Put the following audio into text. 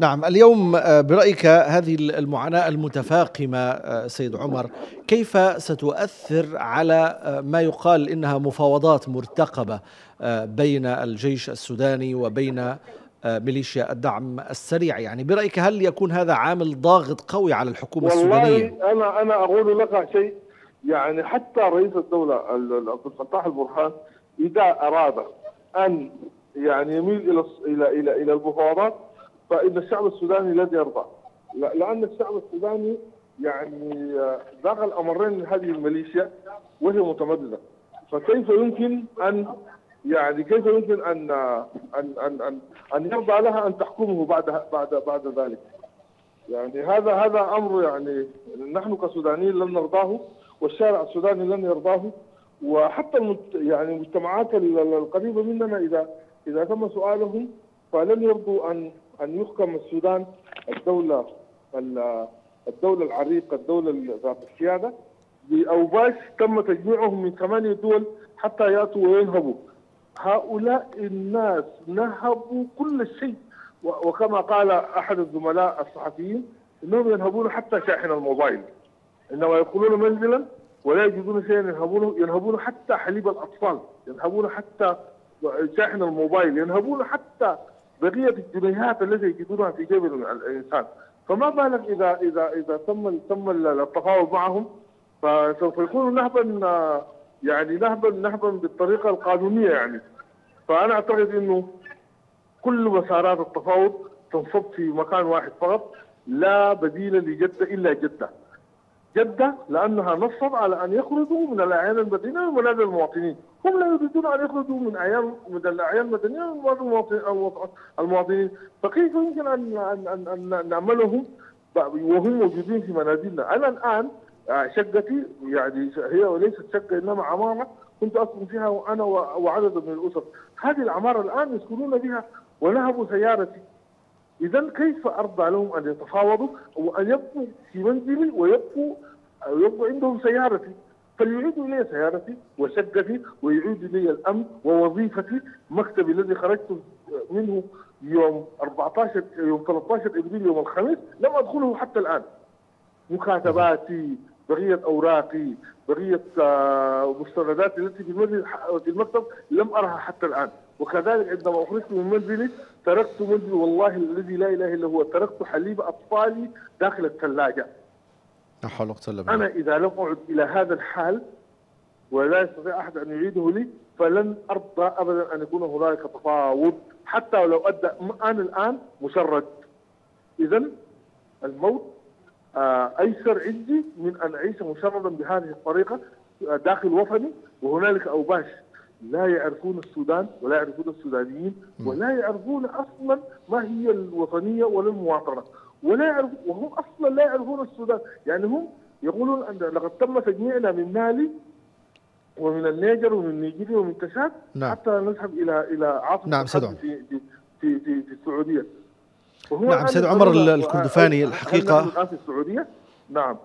نعم اليوم برأيك هذه المعاناة المتفاقمة سيد عمر كيف ستؤثر على ما يقال إنها مفاوضات مرتقبة بين الجيش السوداني وبين ميليشيا الدعم السريع؟ يعني برأيك هل يكون هذا عامل ضاغط قوي على الحكومة والله السودانية؟ أنا أنا أقول لك شيء. يعني حتى رئيس الدولة عبد الفتاح البرهان إذا أراد أن يعني يميل إلى إلى إلى إلى المفاوضات فإن الشعب السوداني لن يرضى. لأن الشعب السوداني يعني ذاق الأمرين من هذه الميليشيا وهي متمددة. فكيف يمكن أن يعني كيف يمكن أن أن أن أن, أن يرضى لها أن تحكمه بعد بعد بعد ذلك؟ يعني هذا هذا أمر يعني نحن كسودانيين لن نرضاه والشارع السوداني لن يرضاه. وحتى يعني المجتمعات القريبة مننا إذا إذا تم سؤالهم فلن يرضوا ان أن يحكم السودان الدولة الدولة العريقه الدولة ذات السيادة. بأوباش تم تجميعهم من ثمانية دول حتى يأتوا وينهبوا هؤلاء الناس نهبوا كل شيء. وكما قال أحد الزملاء الصحفيين إنهم ينهبون حتى شاحن الموبايل. إنما يدخلون منزلا ولا يجدون شيئا ينهبونه ينهبون حتى حليب الأطفال ينهبون حتى شاحن الموبايل ينهبون حتى بقية الجنيهات التي يجدونها في جيب الإنسان. فما بالك اذا اذا إذا تم تم التفاوض معهم؟ فسوف يكون نهبا يعني نهبا نهبا بالطريقة القانونية يعني. فأنا أعتقد إنه كل مسارات التفاوض تنصب في مكان واحد فقط لا بديل لجدة إلا جدة. جده لأنها نصت على أن يخرجوا من الأعيان المدنية من منازل المواطنين. هم لا يريدون أن يخرجوا من أعيان من الأعيان المدنية من المواطنين. فكيف يمكن ان ان ان, أن نعملهم؟ وهم موجودين في منازلنا. أنا الآن شقتي يعني هي ليست شقة إنما عمارة كنت أسكن فيها وأنا وعدد من الأسر. هذه العمارة الآن يسكنون بها ونهبوا سيارتي. اذا كيف أرضى لهم أن يتفاوضوا وان يبقوا في منزلي ويبقوا يبقوا عندهم سيارتي؟ فليعيدوا إلي سيارتي وشقتي ويعيدوا إلي الأمن ووظيفتي مكتبي الذي خرجت منه يوم 14 يوم 13 إبريل يوم الخميس لم أدخله حتى الآن. مكاتباتي بقية أوراقي بقية مستنداتي التي في المكتب لم أرها حتى الآن. وكذلك عندما أخرجت من منزلي تركت منزلي والله الذي لا إله إلا هو تركت حليب اطفالي داخل الثلاجة. لا حول ولا قوة إلا أنا إذا لم أعد إلى هذا الحال ولا يستطيع أحد أن يعيده لي فلن أرضى ابدا أن يكون هناك تفاوض حتى ولو أدى أنا الآن مشرد. اذا الموت أيسر عندي من أن أعيش مشردا بهذه الطريقة داخل وطني وهنالك أوباش. لا يعرفون السودان ولا يعرفون السودانيين ولا يعرفون أصلا ما هي الوطنية ولا المواطنة. ولا يعرف وهم أصلا لا يعرفون السودان. يعني هم يقولون أن لقد تم تجميعنا من مالي ومن النيجر ومن نيجيريا ومن تشاد نعم. حتى نذهب إلى إلى عاصمة نعم. في في في في, في السعودية. نعم سيد عمر الكردفاني الحقيقة. في السعوديه نعم.